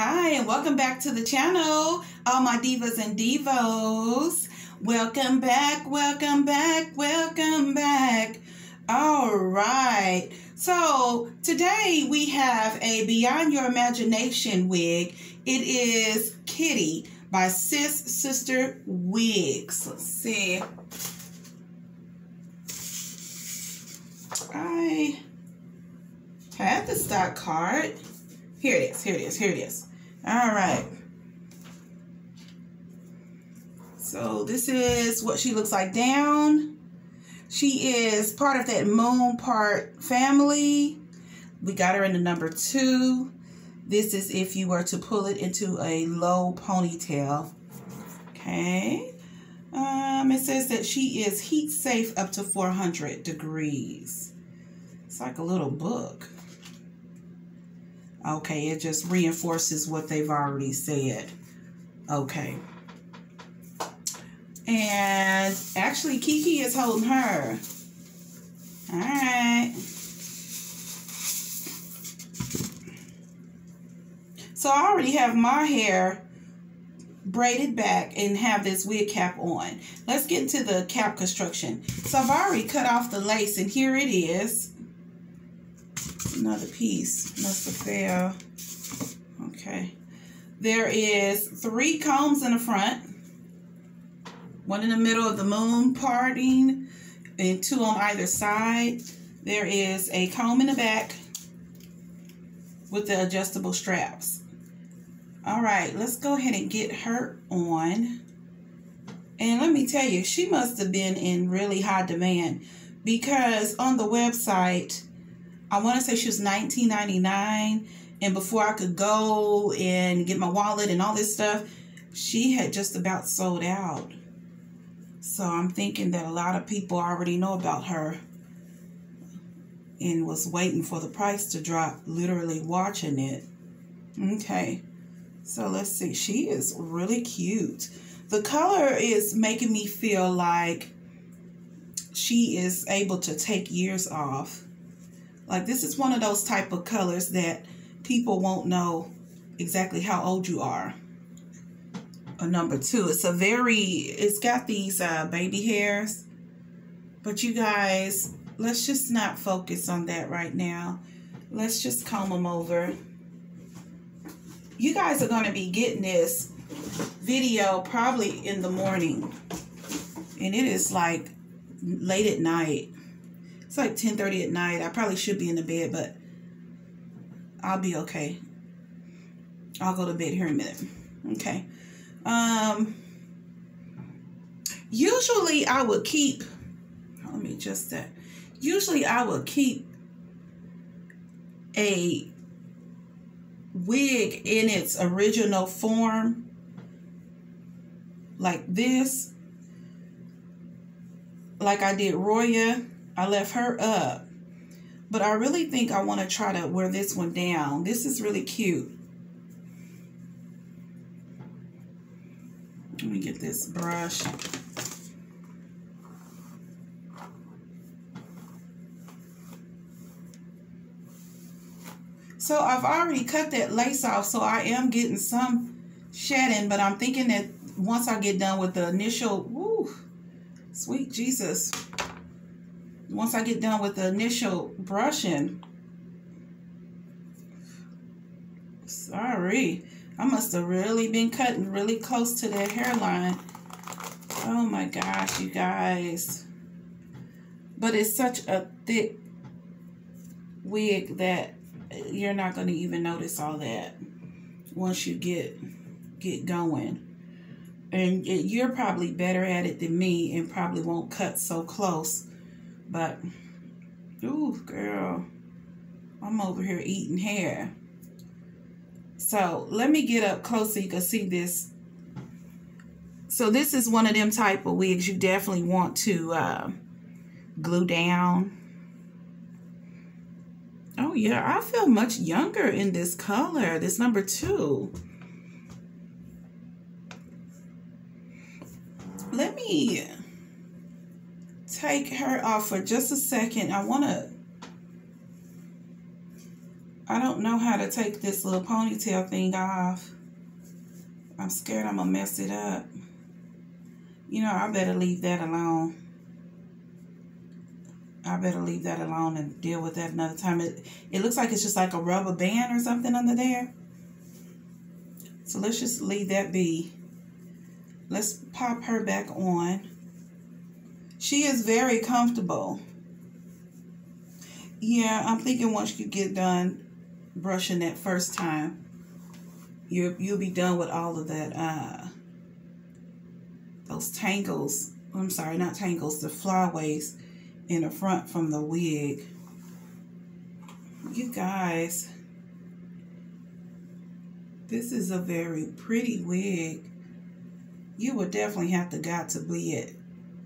Hi, and welcome back to the channel, all my divas and divos. Welcome back, welcome back, welcome back. All right. So today we have a Beyond Your Imagination wig. It is Kitty by Sis Sister Wigs. Let's see. I had the stock card. Here it is, here it is, here it is. All right. So this is what she looks like down. She is part of that moon part family. We got her in the number two. This is if you were to pull it into a low ponytail. Okay. Um, it says that she is heat safe up to 400 degrees. It's like a little book. Okay, it just reinforces what they've already said. Okay. And actually, Kiki is holding her. All right. So I already have my hair braided back and have this wig cap on. Let's get into the cap construction. So I've already cut off the lace and here it is another piece. Must have fell. Okay. There is three combs in the front. One in the middle of the moon parting and two on either side. There is a comb in the back with the adjustable straps. All right, let's go ahead and get her on. And let me tell you, she must have been in really high demand because on the website, I want to say she was 19.99 and before I could go and get my wallet and all this stuff, she had just about sold out. So I'm thinking that a lot of people already know about her and was waiting for the price to drop, literally watching it. Okay, so let's see. She is really cute. The color is making me feel like she is able to take years off like this is one of those type of colors that people won't know exactly how old you are. A number two. It's a very, it's got these uh, baby hairs. But you guys, let's just not focus on that right now. Let's just comb them over. You guys are going to be getting this video probably in the morning. And it is like late at night. It's like 10.30 at night. I probably should be in the bed, but I'll be okay. I'll go to bed here in a minute. Okay. Um, usually I would keep, let me just that. Usually I would keep a wig in its original form like this like I did Roya I left her up. But I really think I want to try to wear this one down. This is really cute. Let me get this brush. So I've already cut that lace off, so I am getting some shedding, but I'm thinking that once I get done with the initial, woo, sweet Jesus, once I get done with the initial brushing, sorry, I must have really been cutting really close to that hairline. Oh my gosh, you guys. But it's such a thick wig that you're not going to even notice all that once you get get going. And you're probably better at it than me and probably won't cut so close but, ooh, girl, I'm over here eating hair. So let me get up close so you can see this. So this is one of them type of wigs you definitely want to uh, glue down. Oh yeah, I feel much younger in this color, this number two. Let me take her off for just a second. I want to I don't know how to take this little ponytail thing off. I'm scared I'm going to mess it up. You know, I better leave that alone. I better leave that alone and deal with that another time. It, it looks like it's just like a rubber band or something under there. So let's just leave that be. Let's pop her back on. She is very comfortable. Yeah, I'm thinking once you get done brushing that first time, you you'll be done with all of that uh those tangles. I'm sorry, not tangles, the flyaways in the front from the wig. You guys, this is a very pretty wig. You would definitely have to got to be it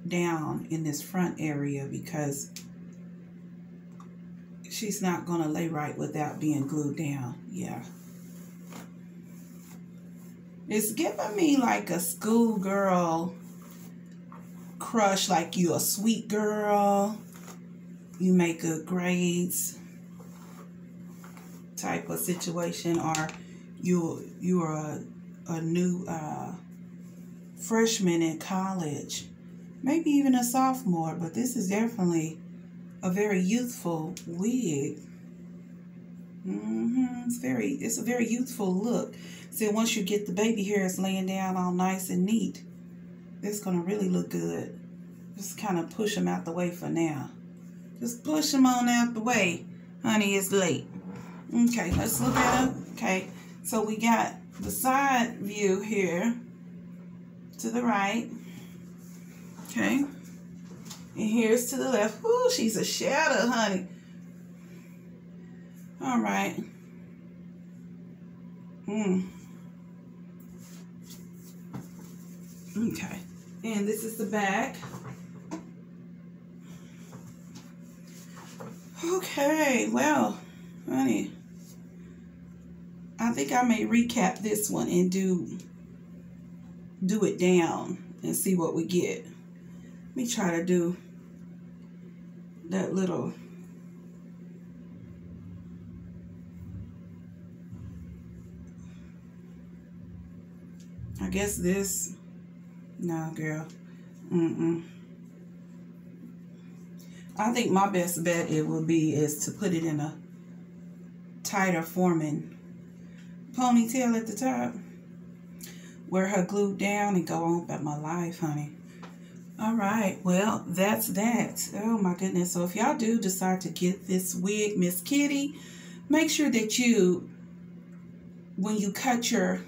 down in this front area because she's not going to lay right without being glued down. Yeah. It's giving me like a schoolgirl crush, like you a sweet girl, you make good grades type of situation, or you you are a, a new uh, freshman in college, maybe even a sophomore, but this is definitely a very youthful wig. Mm-hmm. It's very, it's a very youthful look. See, once you get the baby hairs laying down all nice and neat, it's going to really look good. Just kind of push them out the way for now. Just push them on out the way. Honey, it's late. Okay, let's look at them. Okay, so we got the side view here to the right. Okay. And here's to the left. Ooh, she's a shadow, honey. All right. Hmm. Okay. And this is the back. Okay, well, honey, I think I may recap this one and do do it down and see what we get. Me try to do that little I guess this. No girl. Mm-mm. I think my best bet it would be is to put it in a tighter forming ponytail at the top wear her glued down and go on about my life honey all right, well, that's that. Oh my goodness. So if y'all do decide to get this wig, Miss Kitty, make sure that you, when you cut your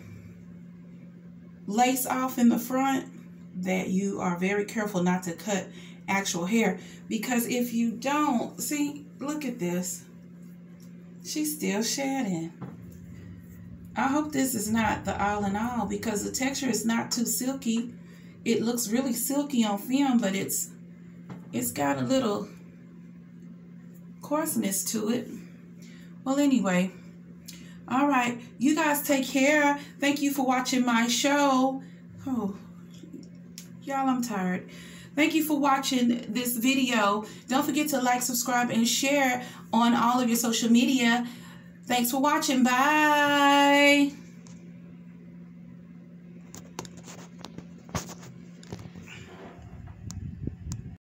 lace off in the front, that you are very careful not to cut actual hair. Because if you don't, see, look at this. She's still shedding. I hope this is not the all in all because the texture is not too silky it looks really silky on film, but it's it's got a little coarseness to it. Well, anyway, all right. You guys take care. Thank you for watching my show. Oh, y'all, I'm tired. Thank you for watching this video. Don't forget to like, subscribe, and share on all of your social media. Thanks for watching. Bye.